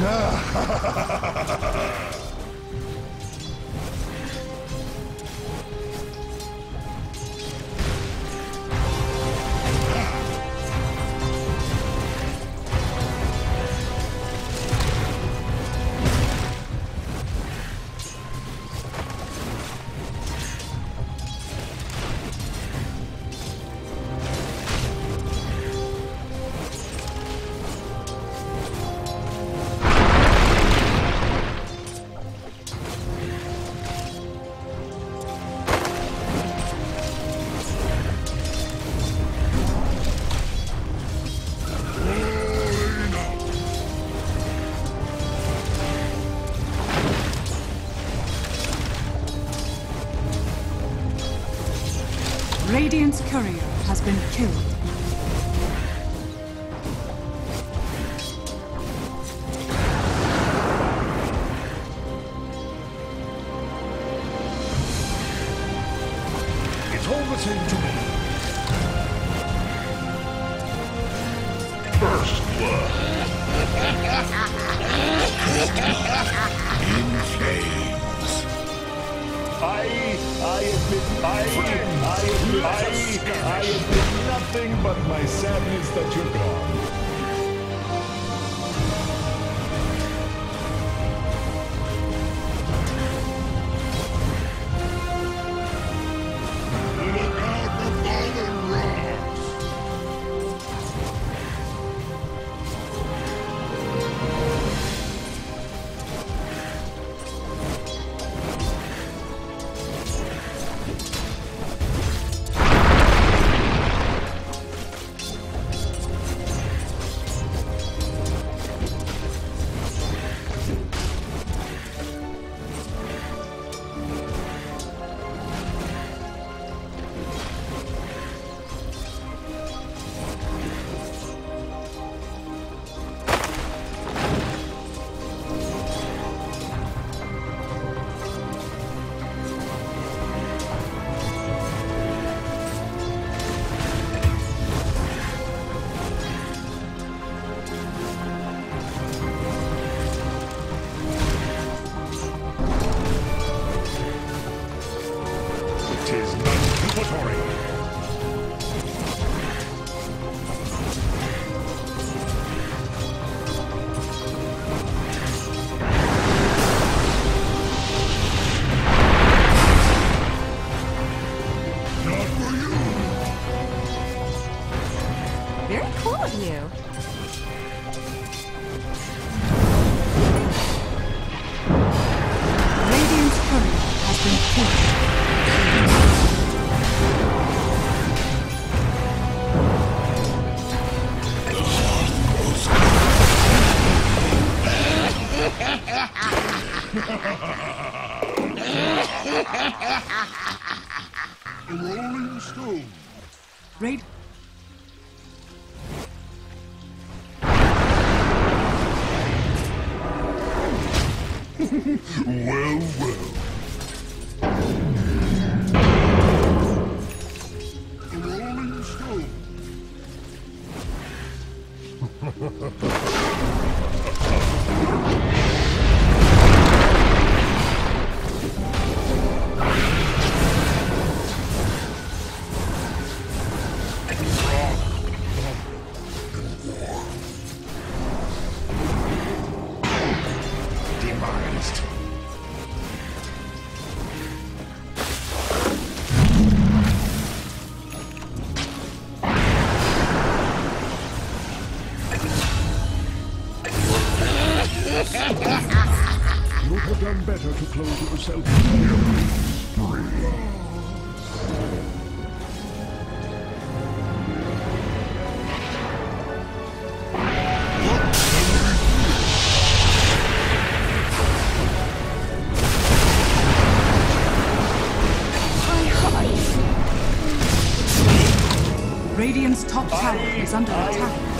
Yeah. Radiant's courier has been killed. It's all the same to me. First blood. I, I I, I admit nothing but my sadness that you're gone. Very cool of you. Radiant's courier has been killed. A rolling stone. Rad Well, well. A rolling stone. better to close yourself. Radiant's top tower is under attack.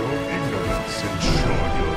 Your ignorance ensure your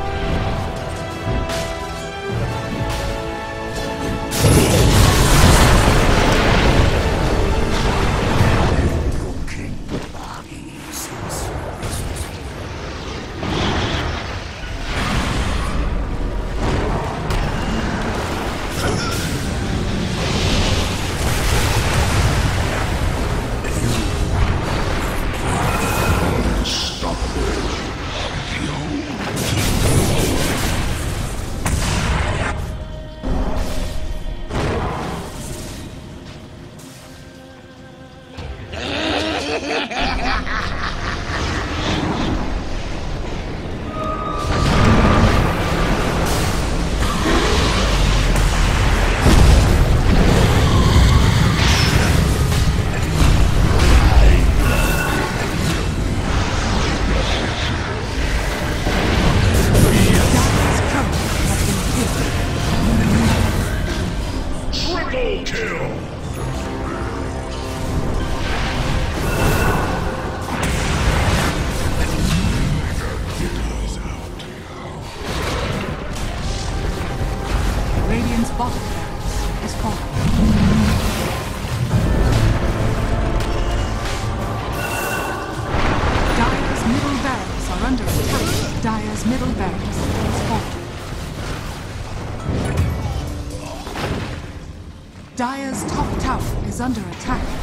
bottle barrels is. Dire's middle barracks are under attack. Dire's middle barracks has fallen. Dire's top tower is under attack.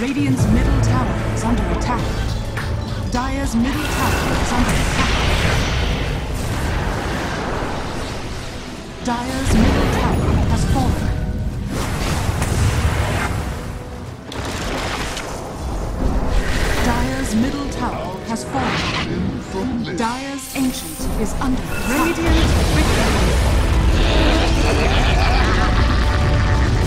Radiant's middle tower is under attack. Dire's middle tower is under attack. Dire's middle tower has fallen. Dire's middle tower has fallen. Dire's ancient is under. Radiant Thank you.